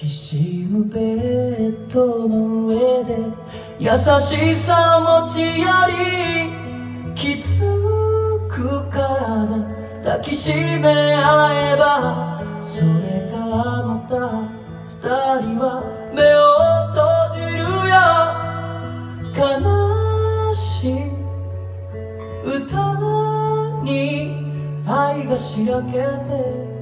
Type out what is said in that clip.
きしむベッドの上で優しさ持ちやりきつく体抱きしめ合えばそれからまた二人は目を閉じるよ悲しい歌に愛がしらけて